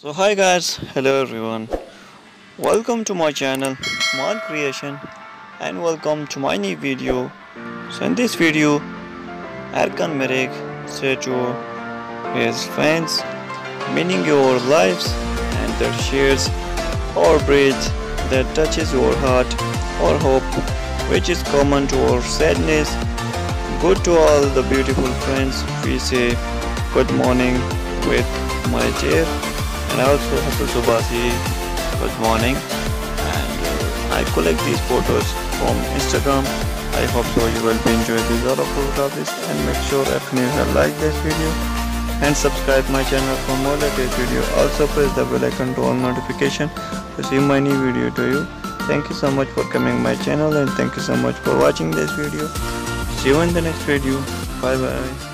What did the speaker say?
So hi guys, hello everyone. Welcome to my channel Usman Creation and welcome to my new video. So in this video, Erkan Meriç said to his fans, meaning your lives and that shares or bridge that touches your heart or hope which is common to our sadness. Good to all the beautiful friends we say good morning with my dear and I also Hazal Subaşi good morning. And uh, I collect these photos from Instagram. I hope so you will be enjoy these other photographs and make sure if you have like this video. And subscribe my channel for more latest video. Also press the bell icon to all notification to see my new video to you. Thank you so much for coming my channel and thank you so much for watching this video. See you in the next video. Bye bye